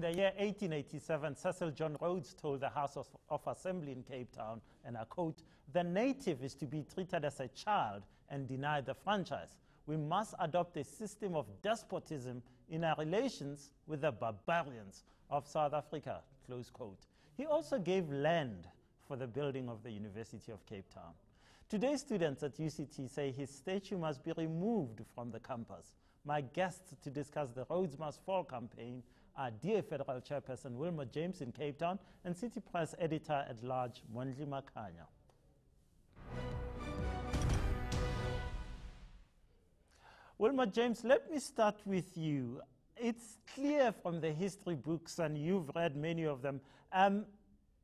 In the year 1887, Cecil John Rhodes told the House of, of, Assembly in Cape Town, and I quote, the native is to be treated as a child and denied the franchise. We must adopt a system of despotism in our relations with the barbarians of South Africa, close quote. He also gave land for the building of the University of Cape Town. Today, students at UCT say his statue must be removed from the campus. My guests to discuss the Rhodes Must Fall campaign are DA Federal Chairperson Wilmot James in Cape Town and City Press Editor at Large Mondli Makhanya. Wilmot James, let me start with you. It's clear from the history books, and you've read many of them. Um,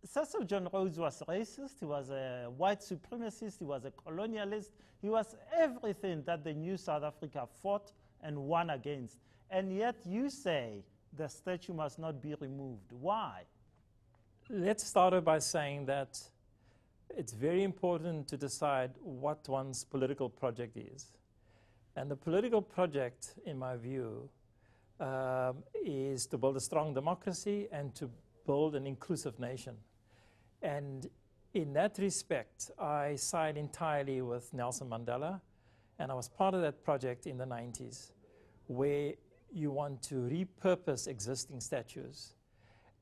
Cecil John Rhodes was racist, he was a white supremacist, he was a colonialist, he was everything that the new South Africa fought and won against. And yet you say the statue must not be removed. Why? Let's start by saying that it's very important to decide what one's political project is. And the political project, in my view, um, is to build a strong democracy and to build an inclusive nation. And in that respect, I side entirely with Nelson Mandela, and I was part of that project in the 90s, where you want to repurpose existing statues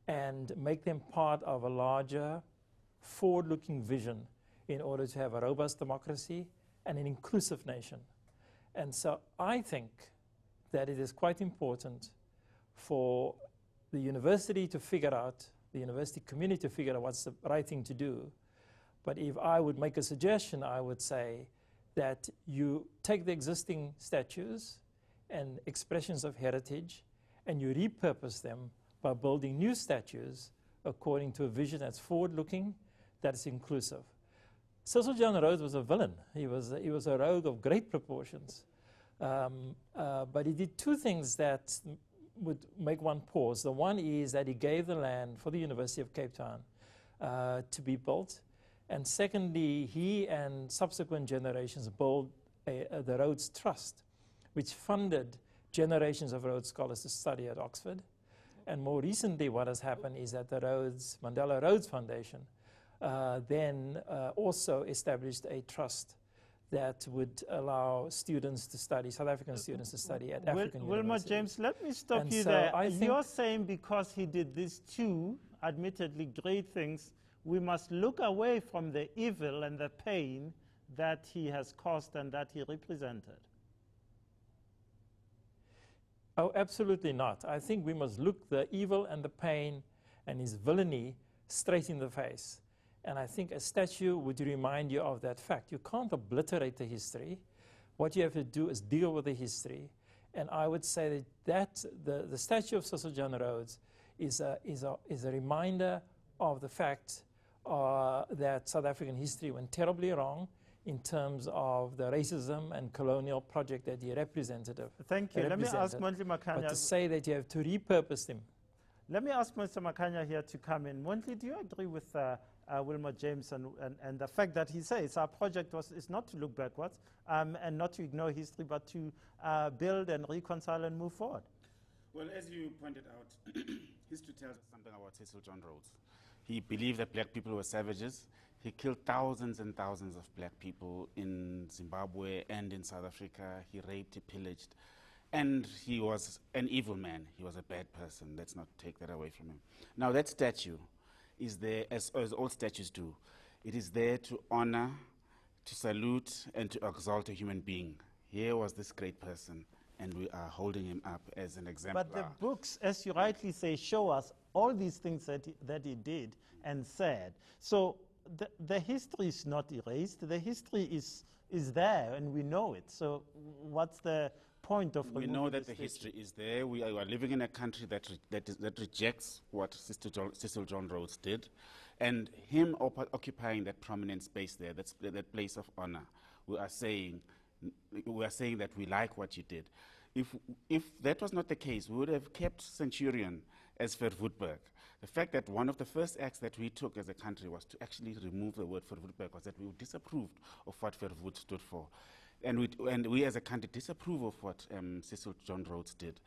and make them part of a larger, forward looking vision in order to have a robust democracy and an inclusive nation. And so I think that it is quite important for the university to figure out, the university community to figure out what's the right thing to do. But if I would make a suggestion, I would say that you take the existing statues and expressions of heritage and you repurpose them by building new statues according to a vision that's forward looking, that's inclusive. Cecil John Rhodes was a villain. He was, he was a rogue of great proportions. Um, uh, but he did two things that would make one pause. The one is that he gave the land for the University of Cape Town uh, to be built. And secondly, he and subsequent generations built a, a, the Rhodes Trust, which funded generations of Rhodes scholars to study at Oxford. And more recently, what has happened is that the Rhodes, Mandela Rhodes Foundation uh, then uh, also established a trust that would allow students to study, South African students to study at Wil African Wilmot universities. James, let me stop and you so there. I You're saying because he did these two, admittedly great things, we must look away from the evil and the pain that he has caused and that he represented. Oh, absolutely not. I think we must look the evil and the pain and his villainy straight in the face. And I think a statue would remind you of that fact. You can't obliterate the history. What you have to do is deal with the history. And I would say that, that the, the statue of Cecil John Rhodes is a, is a, is a reminder of the fact uh, that South African history went terribly wrong in terms of the racism and colonial project that he represented. Thank you. Let me ask Mondli Makhanya. But to say that you have to repurpose them. Let me ask Mr. Makhanya here to come in. Mondli, do you agree with uh, uh, Wilmot James and, and, and, the fact that he says our project was, is not to look backwards um, and not to ignore history, but to uh, build and reconcile and move forward. Well, as you pointed out, history tells us something about Cecil John Rhodes. He believed that black people were savages. He killed thousands and thousands of black people in Zimbabwe and in South Africa. He raped, he pillaged. And he was an evil man. He was a bad person. Let's not take that away from him. Now, that statue is there, as, as all statues do, it is there to honor, to salute, and to exalt a human being. Here was this great person, and we are holding him up as an example. But the books, as you rightly say, show us all these things that he, that he did and said. So the, the history is not erased. The history is, is there, and we know it. So what's the point of We know that the history is there. We are, we are, living in a country that, re that, is, that rejects what Sister John, Cecil John Rhodes did. And him op occupying that prominent space there, that's, that place of honor, we are saying, we are saying that we like what you did. If, if that was not the case, we would have kept Centurion as Verwoerdburg. The fact that one of the first acts that we took as a country was to actually remove the word Verwoerdburg was that we disapproved of what Verwoerd stood for and we, and we as a country disapprove of what um, Cecil John Rhodes did.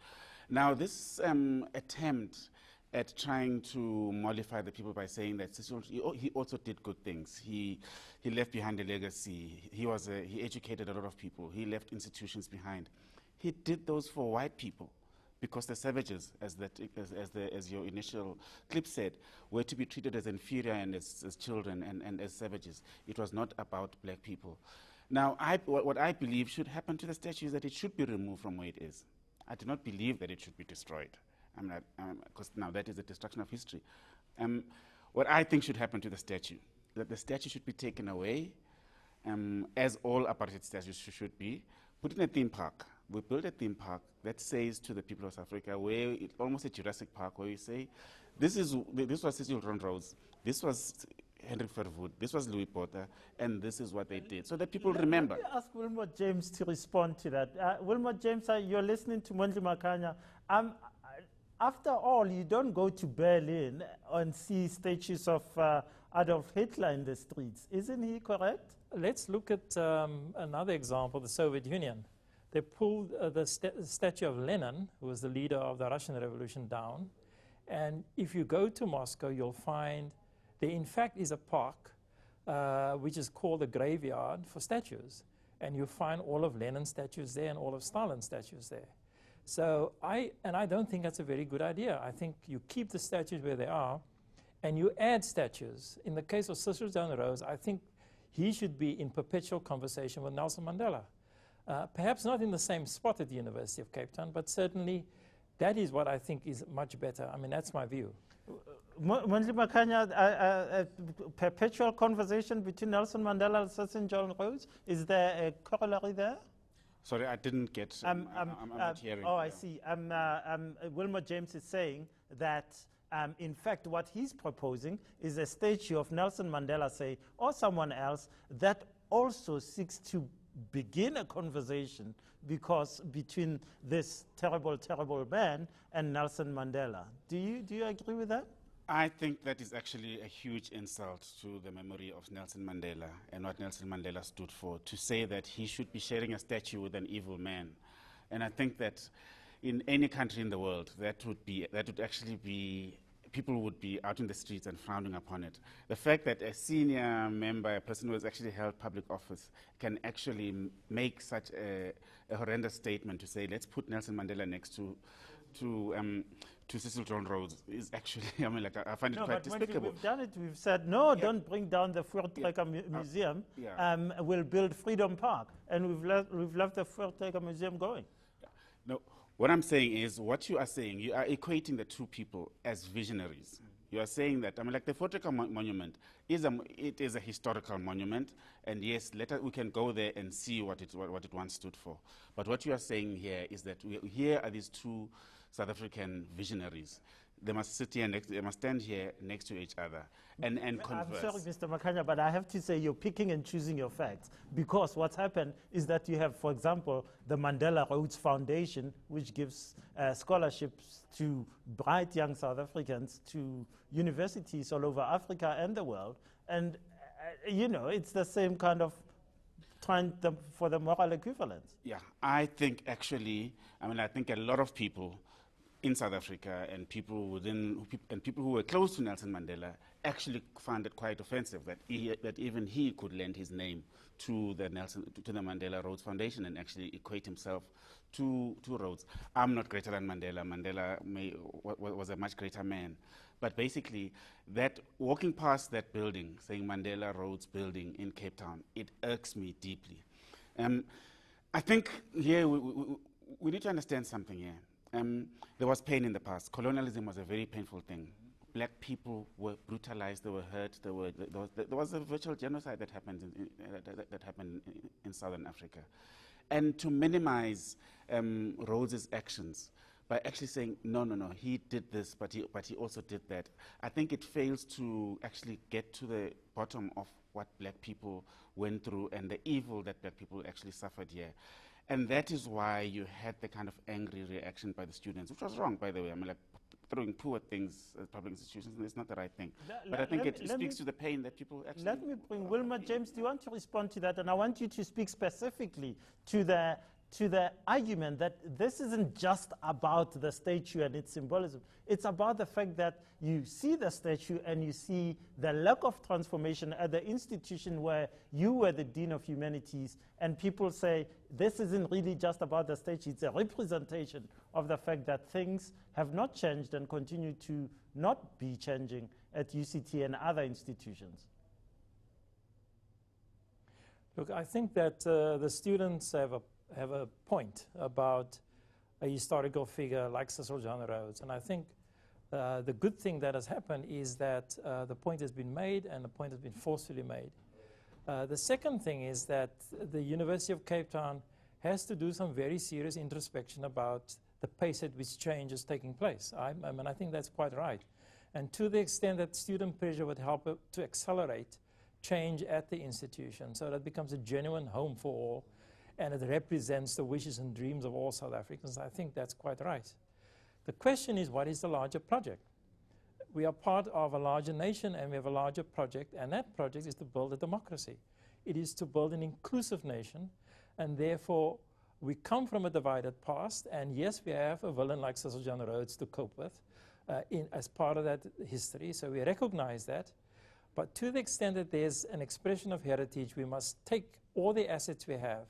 Now, this um, attempt at trying to mollify the people by saying that Cecil, he also did good things. He, he left behind a legacy. He, was a, he educated a lot of people. He left institutions behind. He did those for white people because the savages, as, that, as, as, the, as your initial clip said, were to be treated as inferior and as, as children and, and as savages. It was not about black people. Now, I, what, what I believe should happen to the statue is that it should be removed from where it is. I do not believe that it should be destroyed. I'm not, because now that is a destruction of history. Um, what I think should happen to the statue, that the statue should be taken away, um, as all apartheid statues should be, put in a theme park. We build a theme park that says to the people of South Africa, where it, almost a Jurassic Park, where we say, this is this was Cecil Ron Rhodes, this was Henry Verwoerd, this was Louis Botha, and this is what they did, so that people remember. Let me ask Wilmot James to respond to that. Uh, Wilmot James, uh, you're listening to Mondli Makhanya. Um, after all, you don't go to Berlin and see statues of uh, Adolf Hitler in the streets. Isn't he correct? Let's look at um, another example, the Soviet Union. They pulled uh, the sta- statue of Lenin, who was the leader of the Russian Revolution, down. And if you go to Moscow, you'll find there, in fact, is a park uh, which is called the graveyard for statues. And you find all of Lenin's statues there and all of Stalin's statues there. So I, and I don't think that's a very good idea. I think you keep the statues where they are and you add statues. In the case of Cecil John Rhodes, I think he should be in perpetual conversation with Nelson Mandela. Uh, perhaps not in the same spot at the University of Cape Town, but certainly that is what I think is much better. I mean, that's my view. Mo- Mondli Makhanya, a, a, a perpetual conversation between Nelson Mandela and Cecil John Rhodes. Is there a corollary there? Sorry, I didn't get. Um, Um, I'm, I'm not hearing. oh, I see. Um, uh, um, uh, Wilmot James is saying that, um, in fact, what he's proposing is a statue of Nelson Mandela, say, or someone else that also seeks to begin a conversation because between this terrible, terrible man and Nelson Mandela. Do you do you agree with that? I think that is actually a huge insult to the memory of Nelson Mandela and what Nelson Mandela stood for, to say that he should be sharing a statue with an evil man. And I think that in any country in the world, that would, be, that would actually be, people would be out in the streets and frowning upon it. The fact that a senior member, a person who has actually held public office, can actually m- make such a, a horrendous statement to say, let's put Nelson Mandela next to, to, um, to Cecil John Rhodes is actually, I mean, like, I I find it No, quite but when despicable. we've done it, we've said, no, Yeah. don't bring down the Voortrekker mu- Uh, Museum. yeah. Um, we'll build Freedom Park. And we've, left we've left the Voortrekker Museum going. No, what I'm saying is, what you are saying, you are equating the two people as visionaries. Mm-hmm. You are saying that, I mean, like the Voortrekker Mon- Monument is a, it is a historical monument, and yes, let us, we can go there and see what it, what, what it once stood for. But what you are saying here is that we, here are these two South African visionaries. They must sit here next, they must stand here next to each other and, and I'm converse. sorry, Mr. Makhanya, but I have to say you're picking and choosing your facts because what's happened is that you have, for example, the Mandela Rhodes Foundation, which gives uh, scholarships to bright young South Africans to universities all over Africa and the world. And, uh, you know, it's the same kind of trying for the moral equivalence. Yeah, I think actually, I mean, I think a lot of people in South Africa and people within and people who were close to Nelson Mandela actually found it quite offensive that he, that even he could lend his name to the Nelson to, the Mandela Rhodes Foundation and actually equate himself to to Rhodes. I'm not greater than Mandela. Mandela may, wa- wa- was a much greater man. But basically, that walking past that building, saying Mandela Rhodes Building in Cape Town, it irks me deeply. Um, I think here we, we- we need to understand something here. Um, there was pain in the past. Colonialism was a very painful thing. Black people were brutalized, they were hurt, there, were, there, was, there was a virtual genocide that happened in, that, that happened in, southern Africa. And to minimize um, Rhodes's actions by actually saying, no, no, no, he did this, but he, but he also did that, I think it fails to actually get to the bottom of what black people went through and the evil that black people actually suffered here. And that is why you had the kind of angry reaction by the students, which was wrong, by the way. I mean, like throwing poor things at public institutions is not the right thing. But I think it me- speaks to the pain that people actually. Let me bring Wilmot James. Do you want to respond to that? And I want you to speak specifically to the to the argument that this isn't just about the statue and its symbolism. It's about the fact that you see the statue and you see the lack of transformation at the institution where you were the Dean of Humanities, and people say this isn't really just about the statue, it's a representation of the fact that things have not changed and continue to not be changing at UCT and other institutions. Look, I think that uh, the students have a have a point about a historical figure like Cecil John Rhodes. And I think uh, the good thing that has happened is that uh, the point has been made and the point has been forcefully made. Uh, the second thing is that the University of Cape Town has to do some very serious introspection about the pace at which change is taking place. I, I mean, I think that's quite right. And to the extent that student pressure would help to accelerate change at the institution so that becomes a genuine home for all, and it represents the wishes and dreams of all South Africans. I think that's quite right. The question is, what is the larger project? We are part of a larger nation and we have a larger project, and that project is to build a democracy. It is to build an inclusive nation, and therefore we come from a divided past, and yes, we have a villain like Cecil John Rhodes to cope with uh, in, as part of that history, so we recognize that. But to the extent that there's an expression of heritage, we must take all the assets we have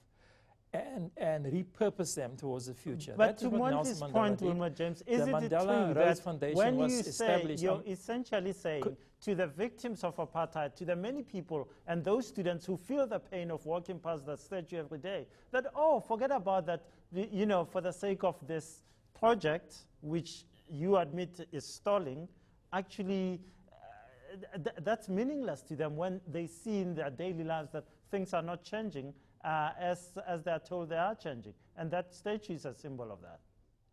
and, and repurpose them towards the future. But to Mondli's point, Wilmot James, is the it Mandela true Rhodes that Foundation when was you say, you're essentially saying to the victims of apartheid, to the many people and those students who feel the pain of walking past the statue every day, that, oh, forget about that, you know, for the sake of this project, which you admit is stalling, actually, uh, th- that's meaningless to them when they see in their daily lives that things are not changing uh, as, as they're told they are changing. And that statue is a symbol of that.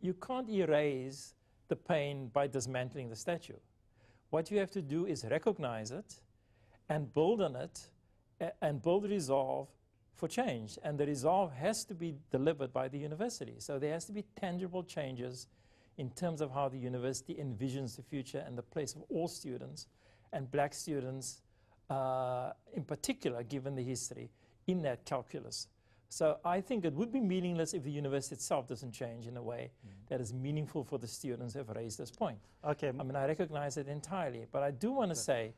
You can't erase the pain by dismantling the statue. What you have to do is recognize it and build on it and build resolve for change. And the resolve has to be delivered by the university. So there has to be tangible changes in terms of how the university envisions the future and the place of all students and black students uh, in particular, given the history, in that calculus. So I think it would be meaningless if the university itself doesn't change in a way that is meaningful for the students who have raised this point. Okay, I mean, I recognize it entirely, but I do want to say,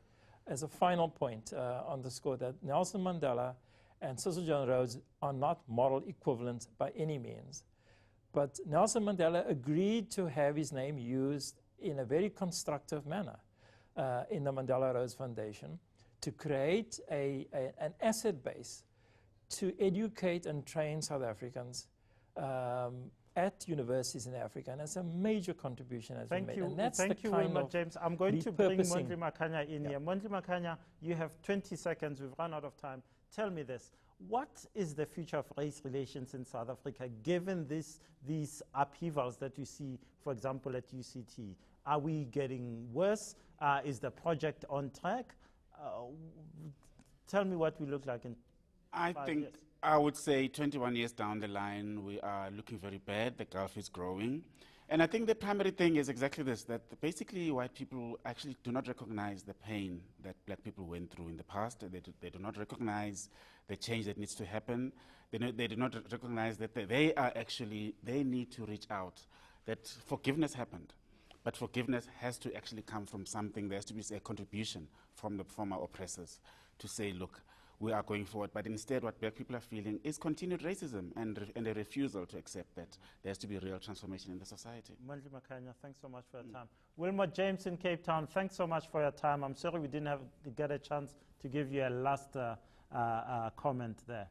as a final point uh, on the score, that Nelson Mandela and Cecil John Rhodes are not moral equivalents by any means. But Nelson Mandela agreed to have his name used in a very constructive manner uh, in the Mandela Rhodes Foundation to create a, a- an asset base to educate and train South Africans um, at universities in Africa. And it's a major contribution has thank you. made. And that's Thank the you, kind of James. I'm going to bring. Mondli Makhanya in Yeah. here. Mondli Makhanya, you have 20 seconds. We've run out of time. Tell me this. What is the future of race relations in South Africa given this, these upheavals that you see, for example, at UCT? Are we getting worse? Uh, is the project on track? Uh, tell me what we look like in I think years. I would say 21 years down the line, we are looking very bad. The gulf is growing. And I think the primary thing is exactly this that basically white people actually do not recognize the pain that black people went through in the past. They do, they do not recognize the change that needs to happen. They, no, they do not recognize that they, they are actually, they need to reach out, that forgiveness happened. But forgiveness has to actually come from something. There has to be a contribution from the former oppressors to say, look, we are going forward. But instead, what black people are feeling is continued racism and, and a refusal to accept that there has to be real transformation in the society. Mondli Makhanya, thanks so much for your time. Wilmot James in Cape Town, thanks so much for your time. I'm sorry we didn't have get a chance to give you a last uh, uh, uh, comment there.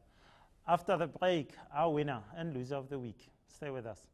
After the break, our winner and loser of the week. Stay with us.